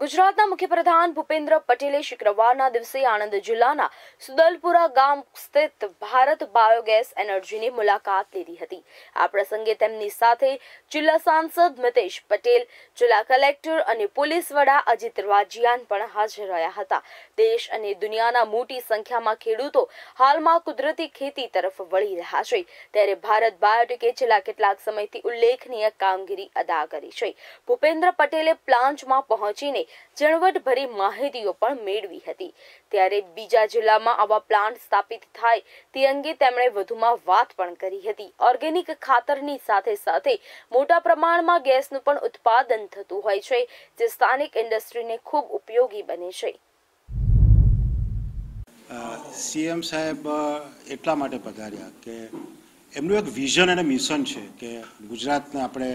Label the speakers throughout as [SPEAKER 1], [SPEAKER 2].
[SPEAKER 1] ગુજરાતના મુખ્યપ્રધાન ભૂપેન્દ્ર પટેલે શુક્રવારના દિવસે આણંદ જિલ્લાના સુદલપુરા ગામ સ્થિત ભારત બાયોગેસ એનર્જીની મુલાકાત લીધી હતી. આ પ્રસંગે તેમની સાથે જિલ્લા સાંસદ મિતેશ પટેલ, જિલ્લા કલેક્ટર અને પોલીસ વડા અજીત રાજિયાન પણ હાજર રહ્યા હતા. દેશ અને દુનિયાના મોટી સંખ્યામાં ખેડૂતો હાલમાં કુદરતી ખેતી તરફ વળી રહ્યા છે. ત્યારે ભારત બાયોટેકે છેલ્લા કેટલાક સમયથી ઉલ્લેખનીય કામગીરી અદા કરી છે. ભૂપેન્દ્ર પટેલે પ્લાન્ટમાં પહોંચીને ઝીણવટભરી માહિતીઓ પણ મેળવી હતી. ત્યારે બીજા જિલ્લામાં આવા પ્લાન્ટ સ્થાપિત થાય તે અંગે તેમણે વધુમાં વાત પણ કરી હતી. ઓર્ગેનિક ખાતરની સાથે સાથે મોટા પ્રમાણમાં ગેસનું પણ ઉત્પાદન થતું હોય છે, જે સ્થાનિક ઇન્ડસ્ટ્રીને ખૂબ ઉપયોગી બને છે.
[SPEAKER 2] સીએમ સાહેબ એટલા માટે પધાર્યા કે એમનું એક વિઝન અને મિશન છે કે ગુજરાતને આપણે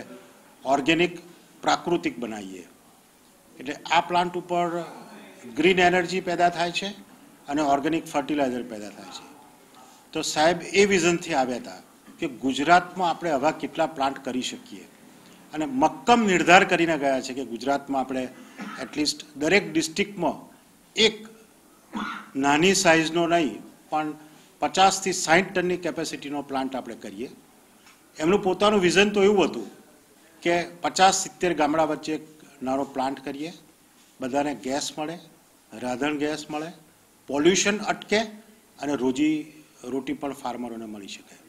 [SPEAKER 2] ઓર્ગેનિક પ્રાકૃતિક બનાવીએ. એટલે આ પ્લાન્ટ ઉપર ગ્રીન એનર્જી પેદા થાય છે અને ઓર્ગેનિક ફર્ટિલાઇઝર પેદા થાય છે. તો સાહેબ, એ વિઝનથી આવ્યા હતા કે ગુજરાતમાં આપણે આવા કેટલા પ્લાન્ટ કરી શકીએ. અને મક્કમ નિર્ધાર કરીને ગયા છે કે ગુજરાતમાં આપણે એટલીસ્ટ દરેક ડિસ્ટ્રિક્ટમાં એક નાની સાઇઝનો નહીં, પણ પચાસથી સાઠ ટનની કેપેસિટીનો પ્લાન્ટ આપણે કરીએ. એમનું પોતાનું વિઝન તો એવું હતું કે પચાસ સિત્તેર ગામડા વચ્ચે નાનો પ્લાન્ટ કરીએ, બધાને ગેસ મળે, રાંધણ ગેસ મળે, પોલ્યુશન અટકે અને રોજી રોટી પણ ફાર્મરોને મળી શકે.